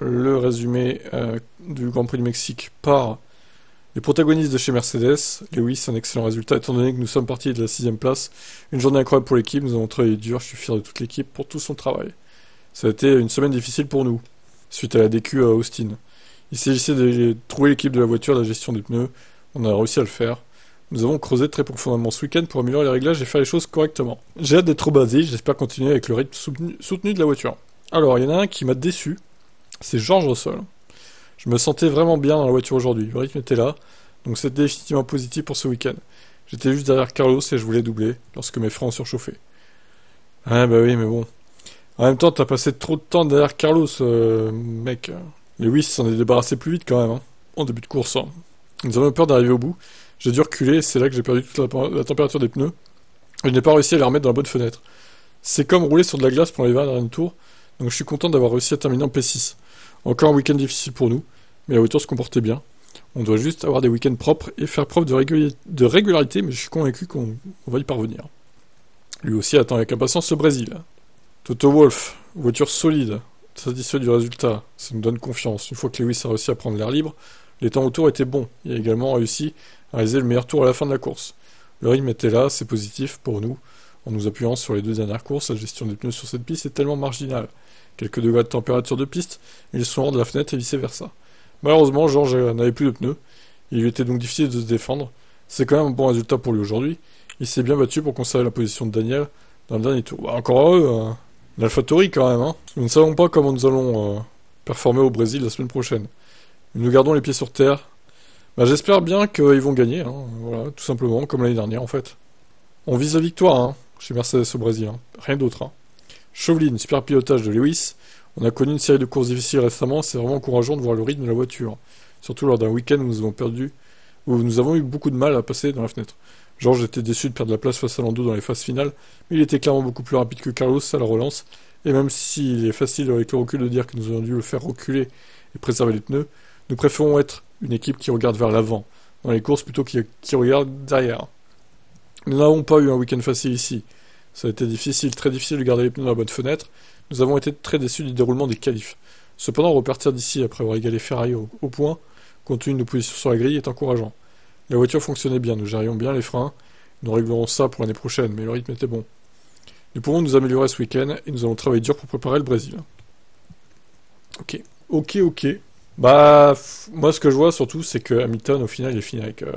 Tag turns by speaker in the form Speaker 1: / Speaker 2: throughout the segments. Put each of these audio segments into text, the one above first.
Speaker 1: le résumé euh, du Grand Prix du Mexique par les protagonistes de chez Mercedes. Lewis, un excellent résultat étant donné que nous sommes partis de la sixième place. Une journée incroyable pour l'équipe, nous avons travaillé dur, je suis fier de toute l'équipe pour tout son travail. Ça a été une semaine difficile pour nous, suite à la DQ à Austin. Il s'agissait de trouver l'équipe de la voiture, la gestion des pneus. On a réussi à le faire. Nous avons creusé très profondément ce week-end pour améliorer les réglages et faire les choses correctement. J'ai hâte d'être au j'espère continuer avec le rythme soutenu de la voiture. Alors, il y en a un qui m'a déçu, c'est Georges Russell. Je me sentais vraiment bien dans la voiture aujourd'hui, le rythme était là, donc c'est définitivement positif pour ce week-end. J'étais juste derrière Carlos et je voulais doubler lorsque mes freins ont surchauffé. Ah bah oui, mais bon. En même temps, t'as passé trop de temps derrière Carlos, euh, mec. Lewis s'en est débarrassé plus vite quand même, hein, en début de course. Hein. Nous avons peur d'arriver au bout. J'ai dû reculer, c'est là que j'ai perdu toute la, température des pneus. Et je n'ai pas réussi à les remettre dans la bonne fenêtre. C'est comme rouler sur de la glace pour les 20 derniers tours, donc je suis content d'avoir réussi à terminer en P6. Encore un week-end difficile pour nous, mais la voiture se comportait bien. On doit juste avoir des week-ends propres et faire preuve de, régularité, mais je suis convaincu qu'on va y parvenir. Lui aussi attend avec impatience ce Brésil. Toto Wolf, voiture solide, satisfait du résultat, ça nous donne confiance. Une fois que Lewis a réussi à prendre l'air libre, les temps autour étaient bons. Il a également réussi à réaliser le meilleur tour à la fin de la course. Le rythme était là, c'est positif pour nous. En nous appuyant sur les deux dernières courses, la gestion des pneus sur cette piste est tellement marginale. Quelques degrés de température de piste, ils sont hors de la fenêtre et vice versa. Malheureusement, Georges n'avait plus de pneus. Il lui était donc difficile de se défendre. C'est quand même un bon résultat pour lui aujourd'hui. Il s'est bien battu pour conserver la position de Daniel dans le dernier tour. Bah, encore heureux, hein. l'AlphaTauri quand même. Hein. Nous ne savons pas comment nous allons euh, performer au Brésil la semaine prochaine. Nous gardons les pieds sur terre. Bah, J'espère bien qu'ils vont gagner, hein. voilà, tout simplement, comme l'année dernière en fait. On vise la victoire hein, chez Mercedes au Brésil, hein. rien d'autre. Hein. Chauvelin, super pilotage de Lewis. On a connu une série de courses difficiles récemment, c'est vraiment encourageant de voir le rythme de la voiture. Surtout lors d'un week-end où nous avons perdu, où nous avons eu beaucoup de mal à passer dans la fenêtre. Georges était déçu de perdre la place face à Lando dans les phases finales, mais il était clairement beaucoup plus rapide que Carlos à la relance, et même s'il est facile avec le recul de dire que nous aurions dû le faire reculer et préserver les pneus, nous préférons être une équipe qui regarde vers l'avant dans les courses plutôt qui, qui regarde derrière. Nous n'avons pas eu un week-end facile ici. Ça a été difficile, très difficile de garder les pneus dans la bonne fenêtre. Nous avons été très déçus du déroulement des qualifs. Cependant, repartir d'ici après avoir égalé Ferrari au, point, compte tenu de nos positions sur la grille, est encourageant. La voiture fonctionnait bien, nous gérions bien les freins. Nous réglerons ça pour l'année prochaine, mais le rythme était bon. Nous pouvons nous améliorer ce week-end et nous allons travailler dur pour préparer le Brésil. Ok, ok, ok. Bah, moi, ce que je vois surtout, c'est que Hamilton, au final, il est fini avec euh,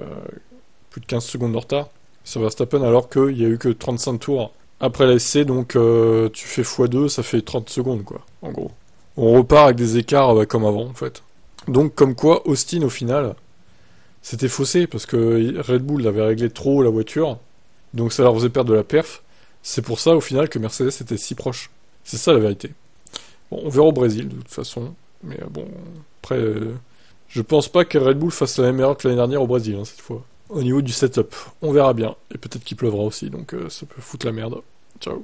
Speaker 1: plus de 15 secondes de retard sur Verstappen, alors qu'il n'y a eu que 35 tours après l'essai, donc euh, tu fais x2, ça fait 30 secondes, quoi, en gros. On repart avec des écarts bah, comme avant, en fait. Donc, comme quoi, Austin, au final, c'était faussé, parce que Red Bull avait réglé trop la voiture, donc ça leur faisait perdre de la perf. C'est pour ça, au final, que Mercedes était si proche. C'est ça la vérité. Bon, on verra au Brésil, de toute façon. Mais euh, bon, après, euh, je pense pas que Red Bull fasse la même erreur que l'année dernière au Brésil, hein, cette fois. Au niveau du setup, on verra bien. Et peut-être qu'il pleuvra aussi, donc euh, ça peut foutre la merde. Ciao.